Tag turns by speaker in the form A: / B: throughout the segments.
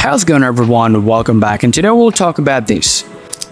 A: How's it going everyone? Welcome back and today we'll talk about this.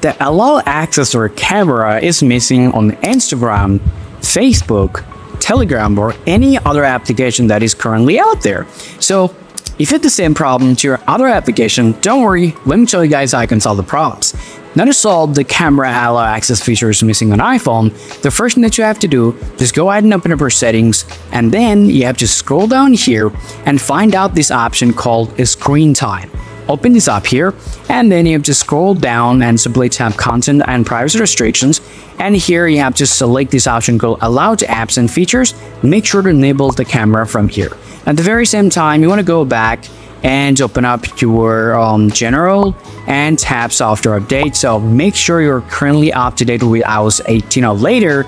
A: The allow access to camera is missing on Instagram, Facebook, Telegram or any other application that is currently out there. So if you have the same problem to your other application, don't worry, let me show you guys how I can solve the problems. Now to solve the camera allow access features missing on iPhone, the first thing that you have to do is go ahead and open up your settings and then you have to scroll down here and find out this option called screen time. Open this up here and then you have to scroll down and simply tap content and privacy restrictions and here you have to select this option called allow to apps and features. Make sure to enable the camera from here. At the very same time, you want to go back and open up your um, general and tap software update. So make sure you're currently up to date with iOS 18 or later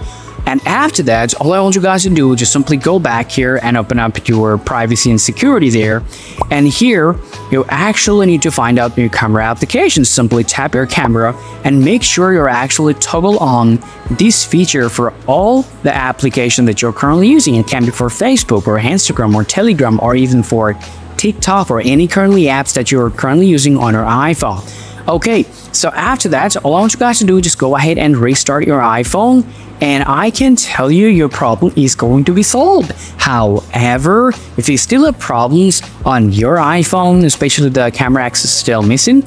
A: and after that, all I want you guys to do is just simply go back here and open up your privacy and security there. And here, you actually need to find out your camera application. Simply tap your camera and make sure you're actually toggle on this feature for all the application that you're currently using. It can be for Facebook or Instagram or Telegram or even for TikTok or any currently apps that you're currently using on your iPhone. Okay, so after that, all I want you guys to do is just go ahead and restart your iPhone and I can tell you your problem is going to be solved. However, if you still have problems on your iPhone, especially the camera access is still missing,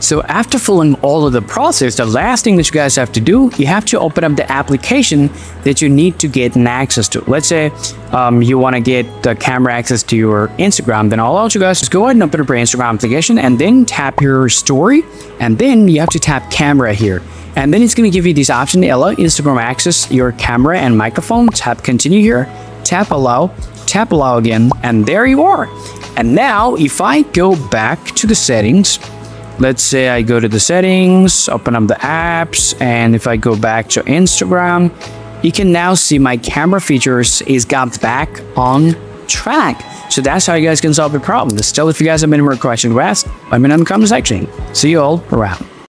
A: so after following all of the process, the last thing that you guys have to do, you have to open up the application that you need to get an access to. Let's say um, you want to get the camera access to your Instagram, then all you guys is go ahead and open up your Instagram application and then tap your story and then you have to tap camera here. And then it's going to give you this option, allow Instagram access your camera and microphone. Tap continue here, tap allow, tap allow again, and there you are. And now if I go back to the settings, let's say I go to the settings, open up the apps, and if I go back to Instagram, you can now see my camera features is got back on track. So that's how you guys can solve the problem. Still, if you guys have any more questions to ask, let me know in the comment section. See you all around.